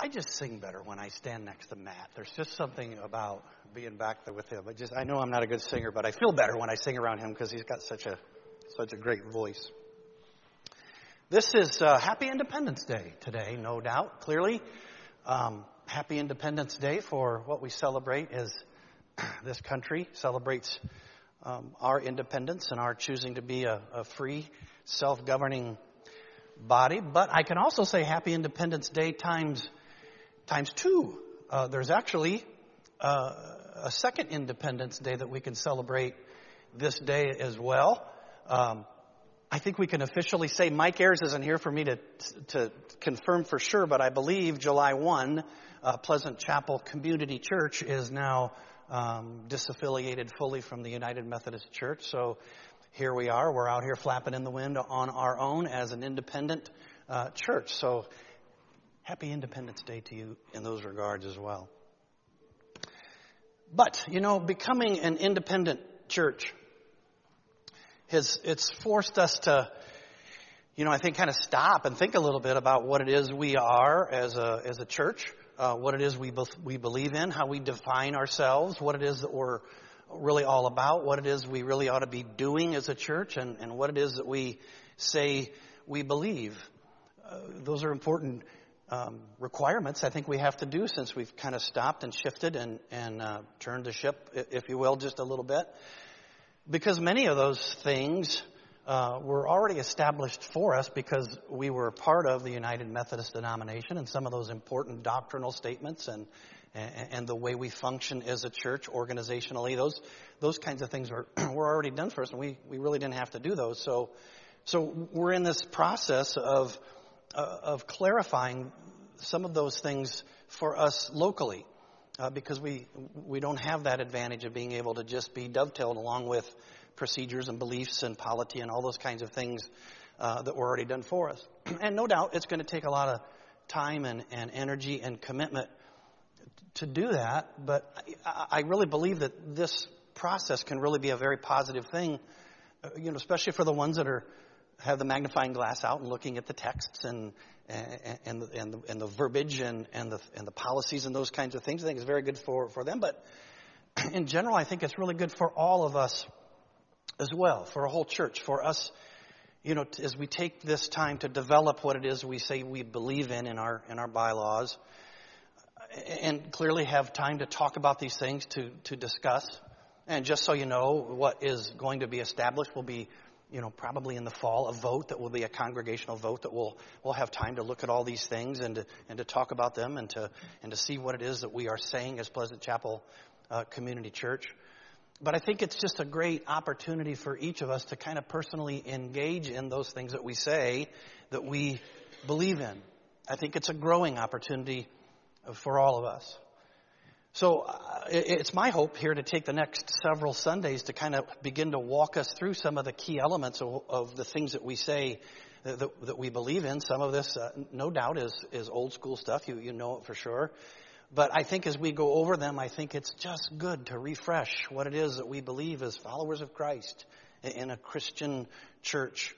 I just sing better when I stand next to Matt. There's just something about being back there with him. I just I know I'm not a good singer, but I feel better when I sing around him because he's got such a such a great voice. This is uh, Happy Independence Day today, no doubt. Clearly, um, Happy Independence Day for what we celebrate is this country celebrates um, our independence and our choosing to be a, a free, self-governing body. But I can also say Happy Independence Day times times two. Uh, there's actually uh, a second Independence Day that we can celebrate this day as well. Um, I think we can officially say Mike Ayers isn't here for me to to confirm for sure, but I believe July 1, uh, Pleasant Chapel Community Church is now um, disaffiliated fully from the United Methodist Church. So here we are. We're out here flapping in the wind on our own as an independent uh, church. So happy Independence Day to you in those regards as well. But, you know, becoming an independent church has, it's forced us to, you know, I think kind of stop and think a little bit about what it is we are as a, as a church, uh, what it is we, we believe in, how we define ourselves, what it is that we're really all about, what it is we really ought to be doing as a church, and, and what it is that we say we believe. Uh, those are important um, requirements I think we have to do since we've kind of stopped and shifted and, and uh, turned the ship, if you will, just a little bit. Because many of those things uh, were already established for us because we were part of the United Methodist denomination and some of those important doctrinal statements and, and, and the way we function as a church organizationally, those, those kinds of things were, were already done for us and we, we really didn't have to do those. So, so we're in this process of of clarifying some of those things for us locally. Uh, because we we don't have that advantage of being able to just be dovetailed along with procedures and beliefs and polity and all those kinds of things uh, that were already done for us. and no doubt it's going to take a lot of time and, and energy and commitment to do that. But I, I really believe that this process can really be a very positive thing, uh, you know, especially for the ones that are have the magnifying glass out and looking at the texts and and, and, the, and, the, and the verbiage and, and, the, and the policies and those kinds of things. I think it's very good for, for them. But in general, I think it's really good for all of us as well, for a whole church, for us, you know, as we take this time to develop what it is we say we believe in in our, in our bylaws, and clearly have time to talk about these things, to, to discuss. And just so you know, what is going to be established will be you know, probably in the fall, a vote that will be a congregational vote that will we'll have time to look at all these things and to, and to talk about them and to and to see what it is that we are saying as Pleasant Chapel uh, Community Church. But I think it's just a great opportunity for each of us to kind of personally engage in those things that we say that we believe in. I think it's a growing opportunity for all of us. So uh, it's my hope here to take the next several Sundays to kind of begin to walk us through some of the key elements of, of the things that we say that, that, that, we believe in. Some of this, uh, no doubt, is, is old school stuff. You, you know it for sure. But I think as we go over them, I think it's just good to refresh what it is that we believe as followers of Christ in a Christian church.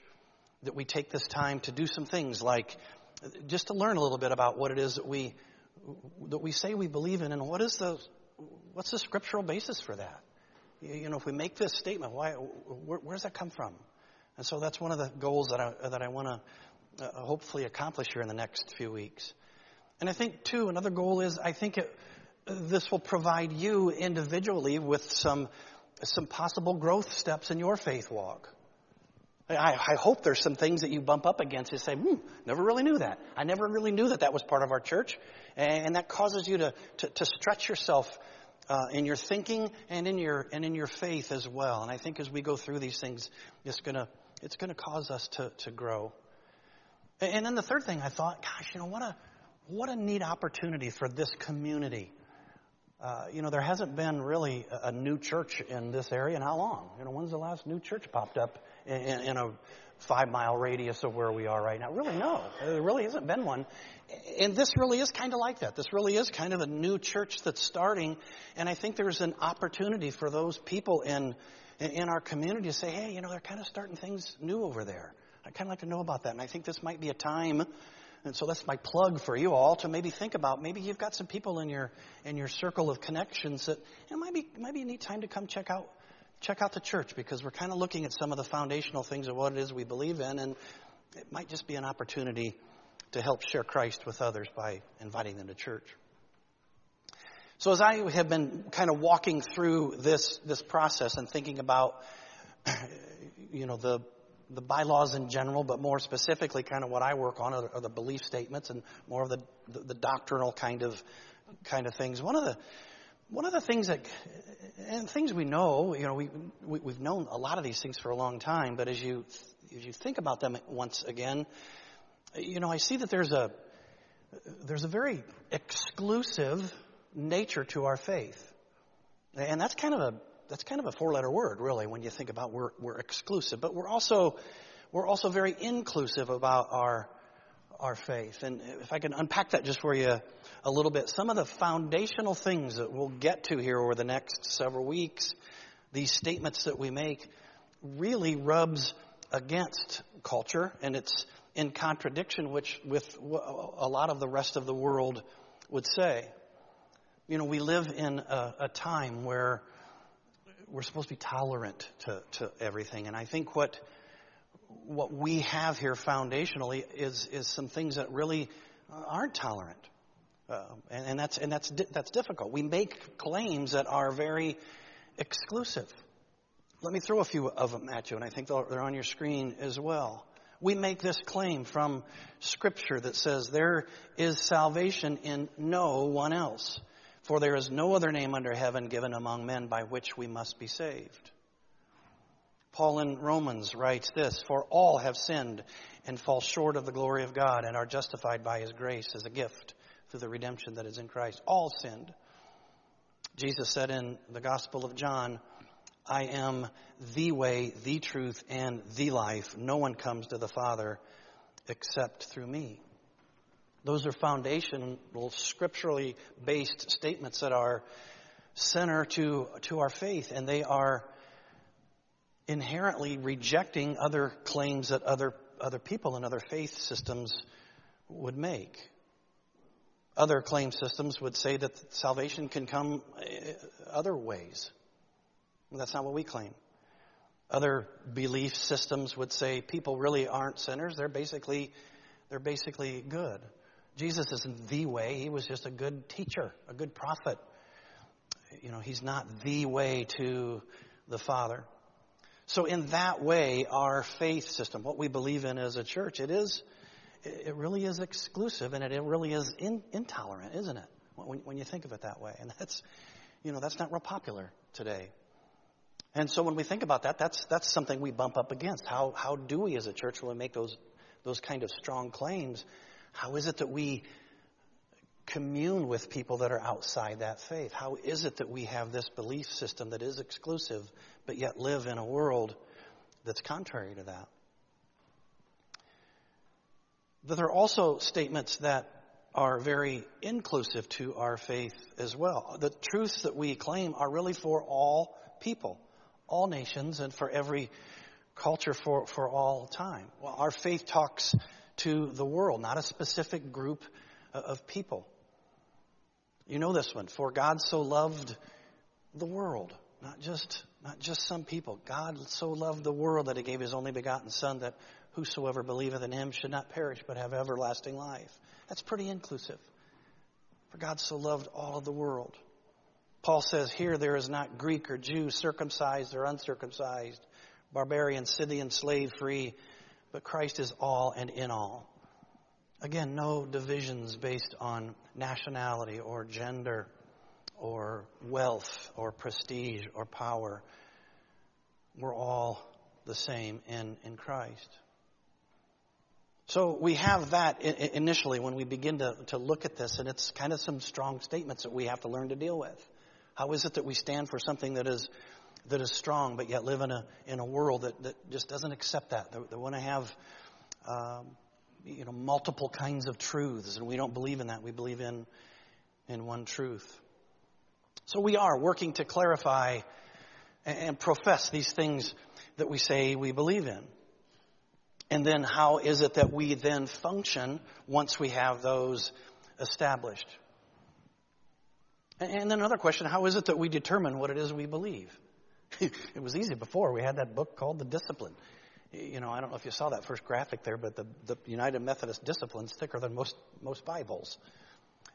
That we take this time to do some things like just to learn a little bit about what it is that we that we say we believe in, and what is the what's the scriptural basis for that? You know, if we make this statement, why where, where does that come from? And so that's one of the goals that I that I want to uh, hopefully accomplish here in the next few weeks. And I think too, another goal is I think it, this will provide you individually with some some possible growth steps in your faith walk. I, I, hope there's some things that you bump up against. and say, hmm, never really knew that. I never really knew that that was part of our church. And that causes you to, to, to stretch yourself uh, in your thinking and in your, and in your faith as well. And I think as we go through these things, it's going to it's gonna cause us to, to grow. And then the third thing I thought, gosh, you know, what a, what a neat opportunity for this community. Uh, you know, there hasn't been really a, a, new church in this area in how long? You know, when's the last new church popped up in, in, a five mile radius of where we are right now? Really, no. There really hasn't been one. And this really is kind of like that. This really is kind of a new church that's starting. And I think there's an opportunity for those people in, in our community to say, hey, you know, they're kind of starting things new over there. I'd kind of like to know about that. And I think this might be a time And so that's my plug for you all to maybe think about. Maybe you've got some people in your in your circle of connections that it might be might be a neat time to come check out check out the church because we're kind of looking at some of the foundational things of what it is we believe in, and it might just be an opportunity to help share Christ with others by inviting them to church. So as I have been kind of walking through this this process and thinking about you know the the bylaws in general, but more specifically, kind of what I work on are, are the belief statements and more of the, the, the doctrinal kind of kind of things. One of the one of the things that and things we know, you know, we, we we've known a lot of these things for a long time, but as you as you think about them once again, you know, I see that there's a there's a very exclusive nature to our faith, and that's kind of a that's kind of a four letter word, really, when you think about we're, we're exclusive. But we're also, we're also very inclusive about our, our faith. And if I can unpack that just for you a little bit, some of the foundational things that we'll get to here over the next several weeks, these statements that we make, really rubs against culture and it's in contradiction which, with a lot of the rest of the world would say. You know, we live in a, a time where we're supposed to be tolerant to, to everything. And I think what what we have here foundationally is is some things that really aren't tolerant, uh, and, and, that's and that's that's difficult. We make claims that are very exclusive. Let me throw a few of them at you, and I think they're on your screen as well. We make this claim from Scripture that says there is salvation in no one else. For there is no other name under heaven given among men by which we must be saved. Paul in Romans writes this For all have sinned and fall short of the glory of God and are justified by his grace as a gift through the redemption that is in Christ. All sinned. Jesus said in the Gospel of John, I am the way, the truth, and the life. No one comes to the Father except through me. Those are foundational, scripturally based statements that are center to, to our faith, and they are inherently rejecting other claims that other, other people and other faith systems would make. Other claim systems would say that salvation can come eh, other ways. That's not what we claim. Other belief systems would say people really aren't sinners. They're basically, they're basically good. Jesus isn't the way. He was just a good teacher, a good prophet. You know, he's not the way to the Father. So in that way, our faith system, what we believe in as a church, it is, it really is exclusive and it really is in, intolerant, isn't it? When, when you think of it that way. And that's, you know, that's not real popular today. And so when we think about that, that's, that's something we bump up against. How, how do we as a church really make those, those kind of strong claims how is it that we commune with people that are outside that faith? How is it that we have this belief system that is exclusive, but yet live in a world that's contrary to that? But there are also statements that are very inclusive to our faith as well. The truths that we claim are really for all people, all nations, and for every culture for, for all time. Well, our faith talks to the world, not a specific group of people. You know this one. For God so loved the world, not just, not just some people. God so loved the world that he gave his only begotten Son that whosoever believeth in him should not perish but have everlasting life. That's pretty inclusive. For God so loved all of the world. Paul says here there is not Greek or Jew, circumcised or uncircumcised, barbarian, Scythian, slave free, but Christ is all and in all. Again, no divisions based on nationality or gender or wealth or prestige or power. We're all the same in, in Christ. So we have that initially when we begin to, to look at this, and it's kind of some strong statements that we have to learn to deal with. How is it that we stand for something that is that is strong, but yet live in a in a world that, that just doesn't accept that. They, they want to have um, you know multiple kinds of truths, and we don't believe in that. We believe in in one truth. So we are working to clarify and, profess these things that we say we believe in. And then how is it that we then function once we have those established? And then another question, how is it that we determine what it is we believe? it was easy before. We had that book called The Discipline. You know, I don't know if you saw that first graphic there, but the, the United Methodist Discipline is thicker than most, most Bibles.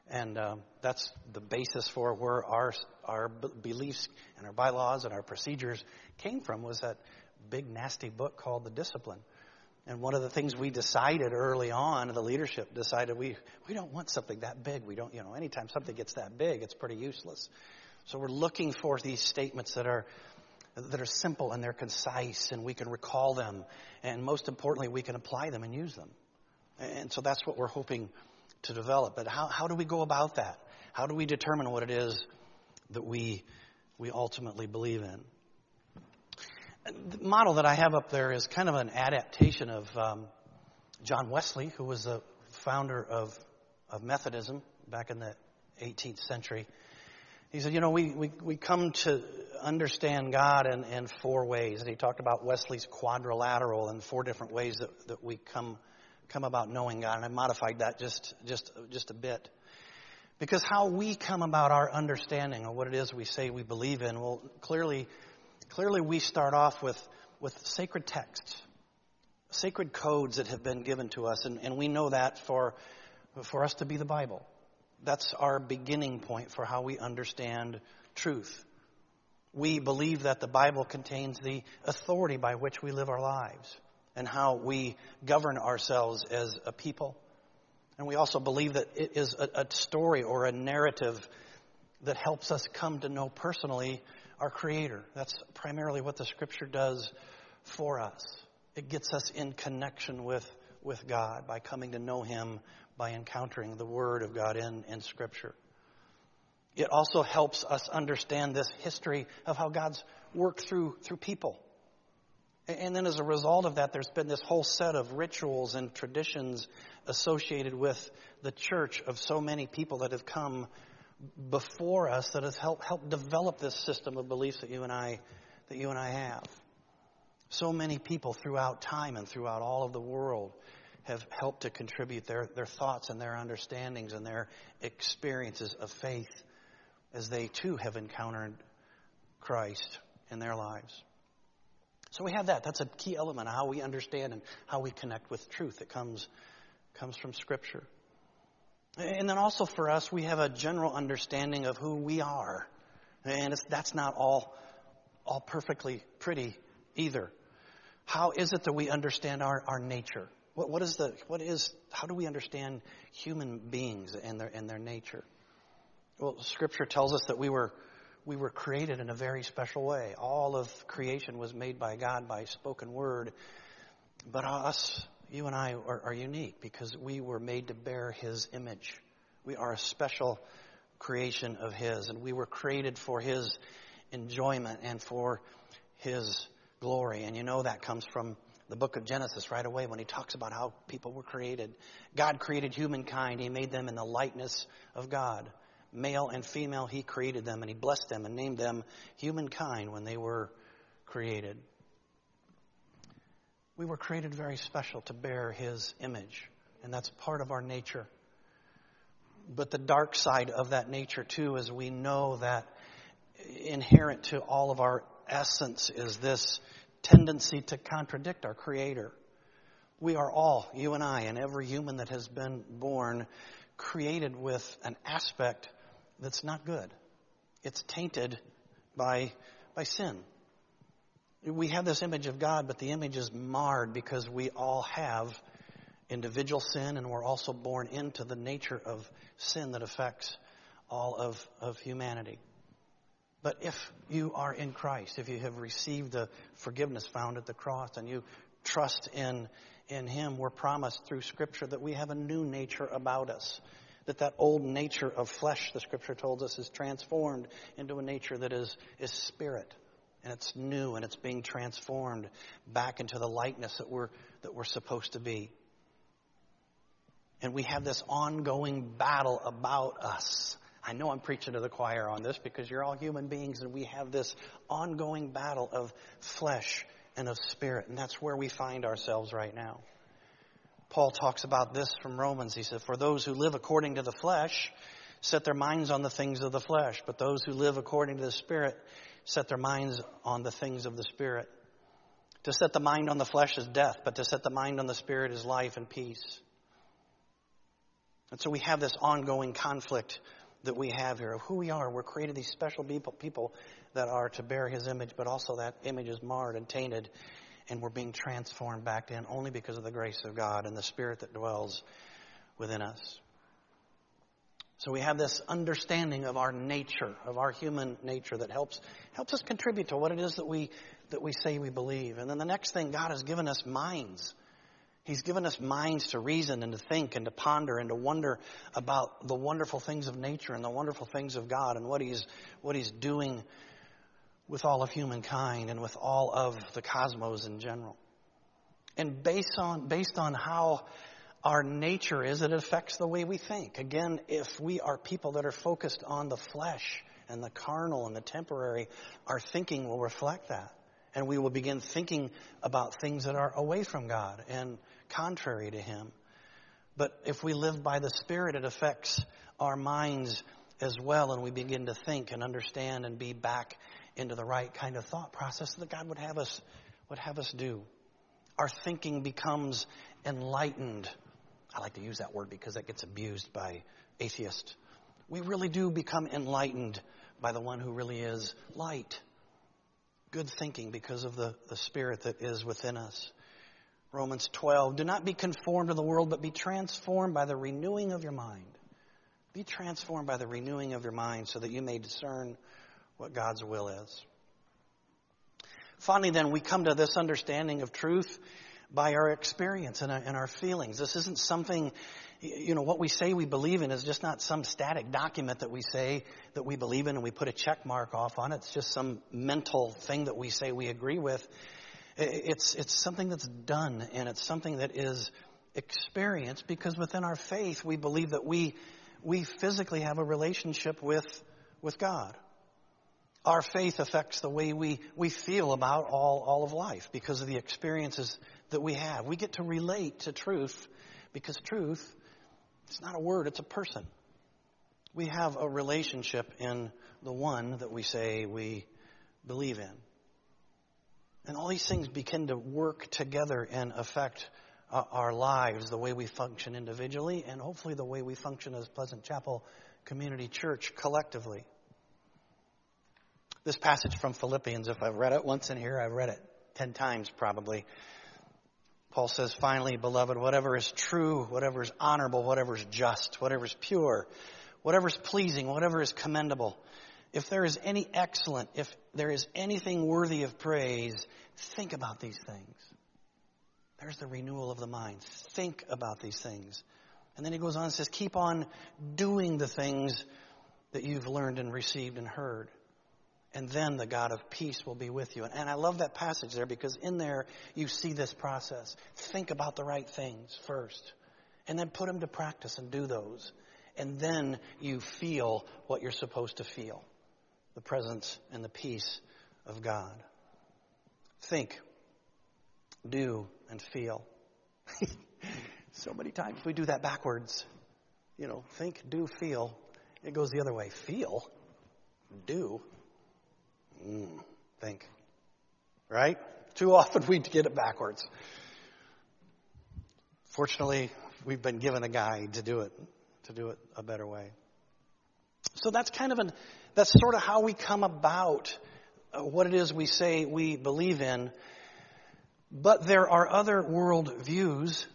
And um, that's the basis for where our, our beliefs and our bylaws and our procedures came from was that big nasty book called The Discipline. And one of the things we decided early on, the leadership decided we, we don't want something that big. We don't, you know, anytime something gets that big, it's pretty useless. So we're looking for these statements that are, that are simple and they're concise and we can recall them. And most importantly, we can apply them and use them. And so that's what we're hoping to develop. But how, how do we go about that? How do we determine what it is that we, we ultimately believe in? the model that I have up there is kind of an adaptation of um, John Wesley, who was the founder of, of Methodism back in the 18th century. He said, you know, we, we, we come to understand God in, in four ways. And he talked about Wesley's quadrilateral and four different ways that, that we come, come about knowing God. And I modified that just, just, just a bit. Because how we come about our understanding of what it is we say we believe in well, clearly Clearly, we start off with, with sacred texts, sacred codes that have been given to us, and, and we know that for, for us to be the Bible. That's our beginning point for how we understand truth. We believe that the Bible contains the authority by which we live our lives and how we govern ourselves as a people. And we also believe that it is a, a story or a narrative that helps us come to know personally our Creator. That's primarily what the Scripture does for us. It gets us in connection with, with God by coming to know Him, by encountering the Word of God in, in Scripture. It also helps us understand this history of how God's worked through, through people. And then as a result of that, there's been this whole set of rituals and traditions associated with the church of so many people that have come before us that has helped help develop this system of beliefs that you and I that you and I have. So many people throughout time and throughout all of the world have helped to contribute their, their thoughts and their understandings and their experiences of faith as they too have encountered Christ in their lives. So we have that. That's a key element of how we understand and how we connect with truth that comes, comes from Scripture. And then also for us, we have a general understanding of who we are. And that's not all, all perfectly pretty either. How is it that we understand our, our nature? What, what is the, what is, how do we understand human beings and their, and their nature? Well, scripture tells us that we were, we were created in a very special way. All of creation was made by God by spoken word. But us, you and I are, are unique because we were made to bear His image. We are a special creation of His, and we were created for His enjoyment and for His glory. And you know that comes from the book of Genesis right away when he talks about how people were created. God created humankind, He made them in the likeness of God. Male and female, He created them, and He blessed them and named them humankind when they were created. We were created very special to bear His image, and that's part of our nature. But the dark side of that nature, too, is we know that inherent to all of our essence is this tendency to contradict our Creator. We are all, you and I, and every human that has been born, created with an aspect that's not good. It's tainted by, by sin we have this image of God, but the image is marred because we all have individual sin and we're also born into the nature of sin that affects all of, of humanity. But if you are in Christ, if you have received the forgiveness found at the cross and you trust in, in Him, we're promised through Scripture that we have a new nature about us. That that old nature of flesh, the Scripture tells us, is transformed into a nature that is, is spirit and it's new and it's being transformed back into the likeness that we're, that we're supposed to be. And we have this ongoing battle about us. I know I'm preaching to the choir on this because you're all human beings and we have this ongoing battle of flesh and of spirit. And that's where we find ourselves right now. Paul talks about this from Romans. He said, For those who live according to the flesh set their minds on the things of the flesh, but those who live according to the Spirit set their minds on the things of the Spirit. To set the mind on the flesh is death, but to set the mind on the Spirit is life and peace. And so we have this ongoing conflict that we have here of who we are. We're created these special people, people that are to bear His image, but also that image is marred and tainted, and we're being transformed back in only because of the grace of God and the Spirit that dwells within us. So we have this understanding of our nature, of our human nature that helps helps us contribute to what it is that we that we say we believe. And then the next thing, God has given us minds. He's given us minds to reason and to think and to ponder and to wonder about the wonderful things of nature and the wonderful things of God and what He's what He's doing with all of humankind and with all of the cosmos in general. And based on based on how our nature is, it affects the way we think. Again, if we are people that are focused on the flesh and the carnal and the temporary, our thinking will reflect that. And we will begin thinking about things that are away from God and contrary to Him. But if we live by the Spirit, it affects our minds as well, and we begin to think and understand and be back into the right kind of thought process that God would have us would have us do. Our thinking becomes enlightened. I like to use that word because that gets abused by atheists. We really do become enlightened by the one who really is light. Good thinking because of the, the spirit that is within us. Romans 12. Do not be conformed to the world, but be transformed by the renewing of your mind. Be transformed by the renewing of your mind so that you may discern what God's will is. Finally, then, we come to this understanding of truth by our experience and our, and our, feelings. This isn't something, you know, what we say we believe in is just not some static document that we say that we believe in and we put a check mark off on it. It's just some mental thing that we say we agree with. It's, it's something that's done and it's something that is experienced because within our faith we believe that we, we physically have a relationship with, with God our faith affects the way we, we feel about all, all of life because of the experiences that we have. We get to relate to truth because truth, it's not a word, it's a person. We have a relationship in the one that we say we believe in. And all these things begin to work together and affect uh, our lives, the way we function individually, and hopefully the way we function as Pleasant Chapel Community Church collectively. This passage from Philippians, if I've read it once in here, I've read it ten times probably. Paul says, finally, beloved, whatever is true, whatever is honorable, whatever is just, whatever is pure, whatever is pleasing, whatever is commendable, if there is any excellent, if there is anything worthy of praise, think about these things. There's the renewal of the mind. Think about these things. And then he goes on and says, keep on doing the things that you've learned and received and heard and then the God of peace will be with you. And I love that passage there because in there you see this process. Think about the right things first, and then put them to practice and do those. And then you feel what you're supposed to feel the presence and the peace of God. Think, do, and feel. so many times we do that backwards. You know, think, do, feel. It goes the other way. Feel, do, Mm, think. Right? Too often we get it backwards. Fortunately, we've been given a guide to do it, to do it a better way. So that's kind of an, that's sort of how we come about uh, what it is we say we believe in. But there are other world views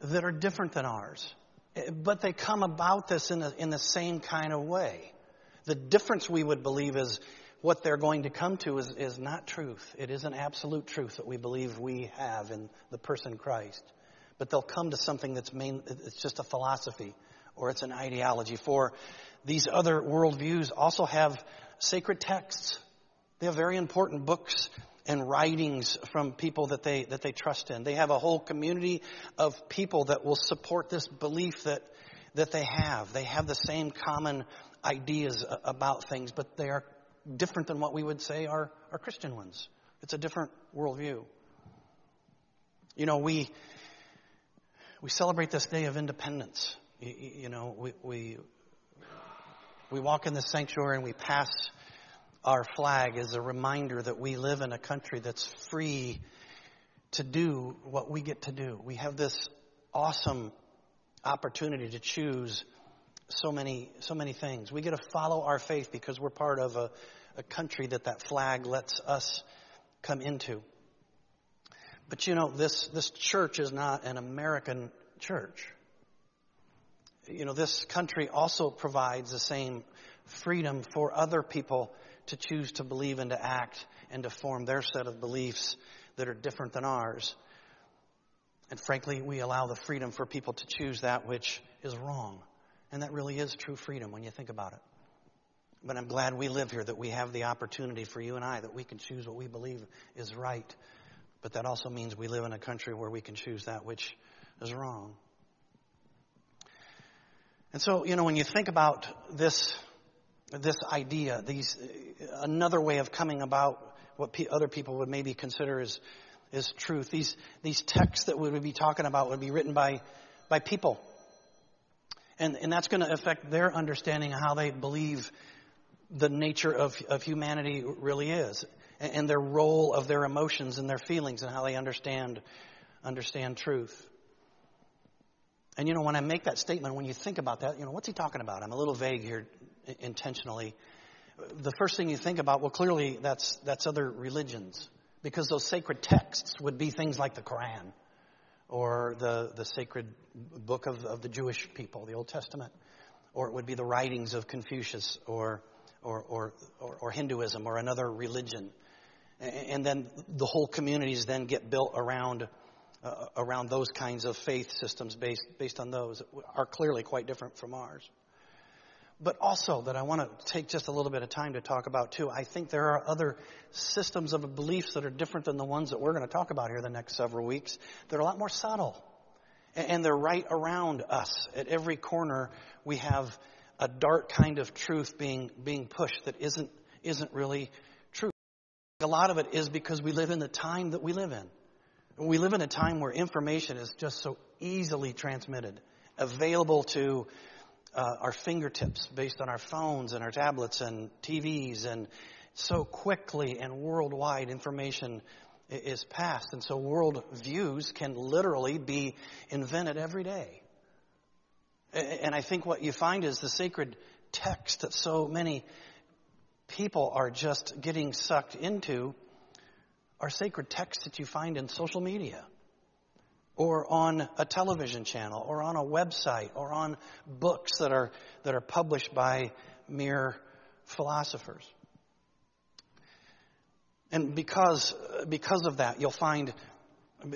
that are different than ours. Uh, but they come about this in, a, in the same kind of way. The difference we would believe is what they're going to come to is, is not truth. It isn't absolute truth that we believe we have in the person Christ. But they'll come to something that's main, it's just a philosophy or it's an ideology. For these other worldviews also have sacred texts. They have very important books and writings from people that they, that they trust in. They have a whole community of people that will support this belief that, that they have. They have the same common ideas about things, but they are different than what we would say are, are Christian ones. It's a different worldview. You know, we, we celebrate this day of independence. You, you know, we, we, we walk in the sanctuary and we pass our flag as a reminder that we live in a country that's free to do what we get to do. We have this awesome opportunity to choose so many, so many things. We get to follow our faith because we're part of a, a country that that flag lets us come into. But you know, this, this church is not an American church. You know, this country also provides the same freedom for other people to choose to believe and to act and to form their set of beliefs that are different than ours. And frankly, we allow the freedom for people to choose that which is wrong. And that really is true freedom when you think about it. But I'm glad we live here, that we have the opportunity for you and I, that we can choose what we believe is right. But that also means we live in a country where we can choose that which is wrong. And so, you know, when you think about this, this idea, these, another way of coming about what other people would maybe consider as, as truth, these, these texts that we would be talking about would be written by, by people and, and that's going to affect their understanding of how they believe the nature of, of humanity really is and, and their role of their emotions and their feelings and how they understand, understand truth. And you know, when I make that statement, when you think about that, you know, what's he talking about? I'm a little vague here intentionally. The first thing you think about, well, clearly that's, that's other religions. Because those sacred texts would be things like the Quran or the, the sacred book of, of the Jewish people, the Old Testament, or it would be the writings of Confucius or, or, or, or, or Hinduism or another religion. And then the whole communities then get built around, uh, around those kinds of faith systems based, based on those are clearly quite different from ours but also that I want to take just a little bit of time to talk about too. I think there are other systems of beliefs that are different than the ones that we're going to talk about here the next several weeks. They're a lot more subtle. And they're right around us. At every corner, we have a dark kind of truth being, being pushed that isn't, isn't really true. A lot of it is because we live in the time that we live in. We live in a time where information is just so easily transmitted, available to uh, our fingertips based on our phones and our tablets and TVs and so quickly and worldwide information is passed. And so world views can literally be invented every day. And I think what you find is the sacred text that so many people are just getting sucked into are sacred texts that you find in social media or on a television channel or on a website or on books that are, that are published by mere philosophers. And because, because of that, you'll find,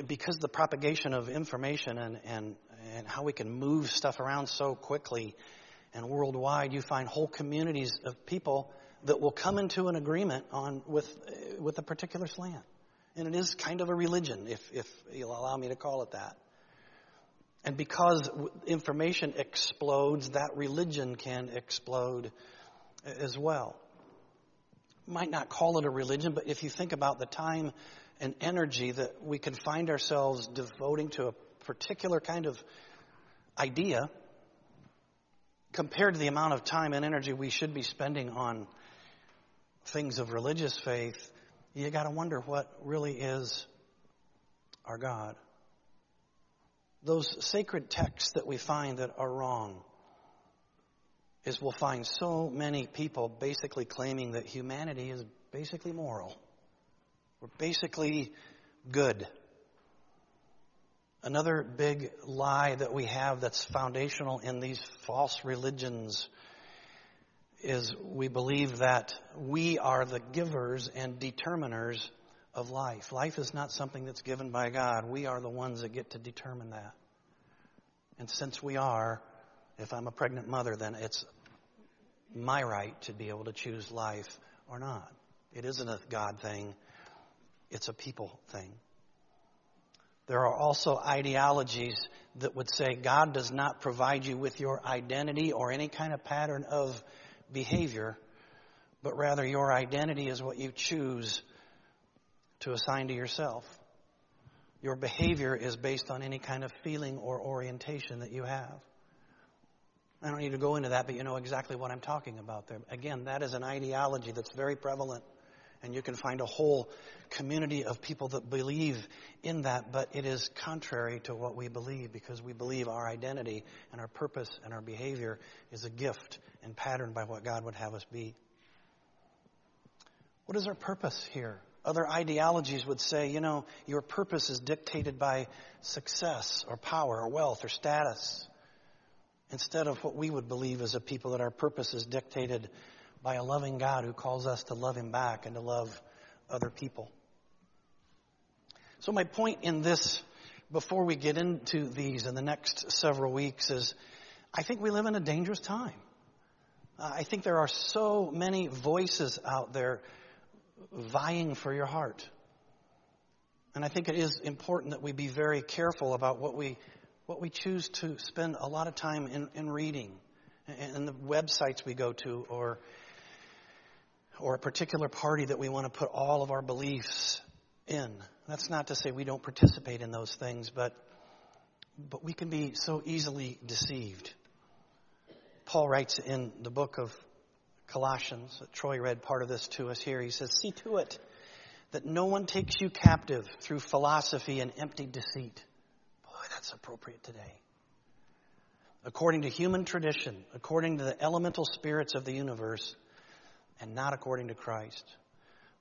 because the propagation of information and, and, and how we can move stuff around so quickly and worldwide, you find whole communities of people that will come into an agreement on, with, with a particular slant. And it is kind of a religion, if, if you'll allow me to call it that. And because information explodes, that religion can explode as well. Might not call it a religion, but if you think about the time and energy that we can find ourselves devoting to a particular kind of idea, compared to the amount of time and energy we should be spending on things of religious faith, you got to wonder what really is our God. Those sacred texts that we find that are wrong is we'll find so many people basically claiming that humanity is basically moral. We're basically good. Another big lie that we have that's foundational in these false religions is we believe that we are the givers and determiners of life. Life is not something that's given by God. We are the ones that get to determine that. And since we are, if I'm a pregnant mother, then it's my right to be able to choose life or not. It isn't a God thing, it's a people thing. There are also ideologies that would say God does not provide you with your identity or any kind of pattern of behavior, but rather your identity is what you choose to assign to yourself. Your behavior is based on any kind of feeling or orientation that you have. I don't need to go into that, but you know exactly what I'm talking about there. Again, that is an ideology that's very prevalent. And you can find a whole community of people that believe in that, but it is contrary to what we believe because we believe our identity and our purpose and our behavior is a gift and patterned by what God would have us be. What is our purpose here? Other ideologies would say, you know, your purpose is dictated by success or power or wealth or status. Instead of what we would believe as a people that our purpose is dictated by a loving God who calls us to love Him back and to love other people. So, my point in this, before we get into these in the next several weeks, is I think we live in a dangerous time. I think there are so many voices out there vying for your heart. And I think it is important that we be very careful about what we, what we choose to spend a lot of time in, in reading and the websites we go to or or a particular party that we want to put all of our beliefs in. That's not to say we don't participate in those things, but, but we can be so easily deceived. Paul writes in the book of Colossians, Troy read part of this to us here. He says, See to it that no one takes you captive through philosophy and empty deceit. Boy, that's appropriate today. According to human tradition, according to the elemental spirits of the universe, and not according to Christ.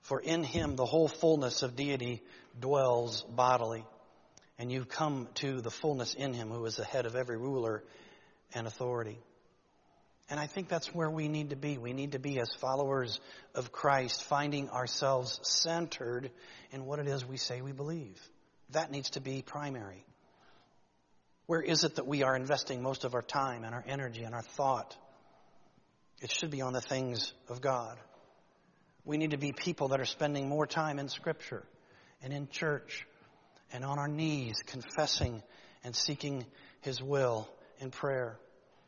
For in him the whole fullness of deity dwells bodily, and you come to the fullness in him who is the head of every ruler and authority. And I think that's where we need to be. We need to be as followers of Christ, finding ourselves centered in what it is we say we believe. That needs to be primary. Where is it that we are investing most of our time and our energy and our thought? It should be on the things of God. We need to be people that are spending more time in Scripture and in church and on our knees confessing and seeking His will in prayer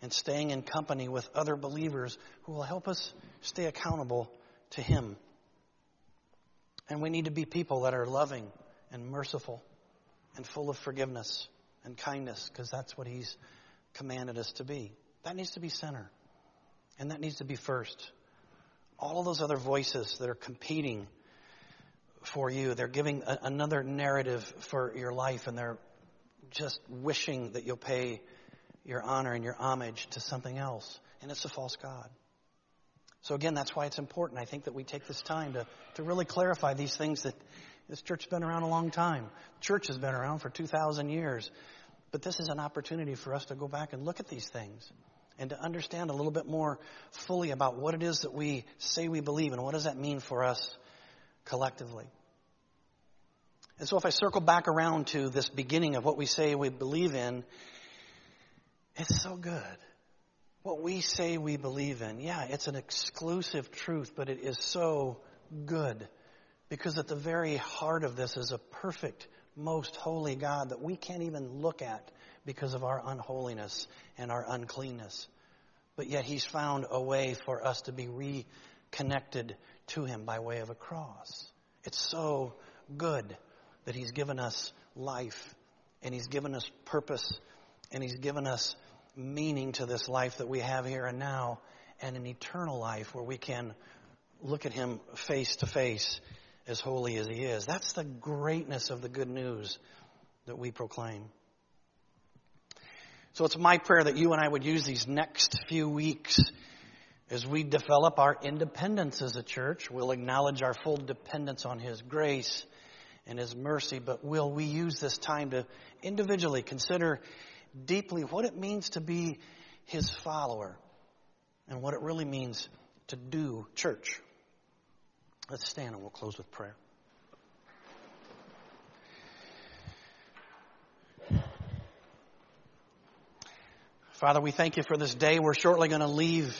and staying in company with other believers who will help us stay accountable to Him. And we need to be people that are loving and merciful and full of forgiveness and kindness because that's what He's commanded us to be. That needs to be center. And that needs to be first. All those other voices that are competing for you, they're giving a, another narrative for your life, and they're just wishing that you'll pay your honor and your homage to something else. And it's a false God. So, again, that's why it's important, I think, that we take this time to, to really clarify these things that this church has been around a long time. Church has been around for 2,000 years. But this is an opportunity for us to go back and look at these things and to understand a little bit more fully about what it is that we say we believe and what does that mean for us collectively. And so if I circle back around to this beginning of what we say we believe in, it's so good. What we say we believe in, yeah, it's an exclusive truth, but it is so good. Because at the very heart of this is a perfect, most holy God that we can't even look at because of our unholiness and our uncleanness. But yet He's found a way for us to be reconnected to Him by way of a cross. It's so good that He's given us life and He's given us purpose and He's given us meaning to this life that we have here and now and an eternal life where we can look at Him face to face as holy as He is. That's the greatness of the good news that we proclaim. So it's my prayer that you and I would use these next few weeks as we develop our independence as a church. We'll acknowledge our full dependence on His grace and His mercy, but will we use this time to individually consider deeply what it means to be His follower and what it really means to do church? Let's stand and we'll close with prayer. Father, we thank you for this day. We're shortly going to leave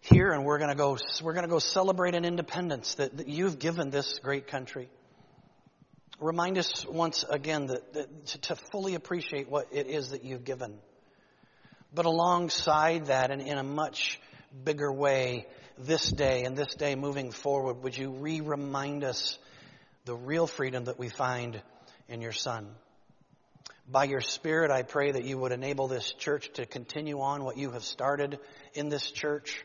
here and we're going to go, we're going to go celebrate an independence that, that you've given this great country. Remind us once again that, that to, to fully appreciate what it is that you've given. But alongside that and in a much bigger way, this day and this day moving forward, would you re-remind us the real freedom that we find in your Son. By your Spirit, I pray that you would enable this church to continue on what you have started in this church.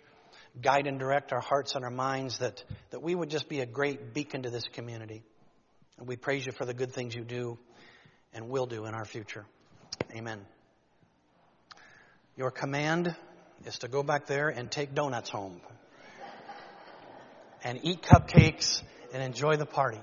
Guide and direct our hearts and our minds that, that we would just be a great beacon to this community. And we praise you for the good things you do and will do in our future. Amen. Your command is to go back there and take donuts home and eat cupcakes and enjoy the party.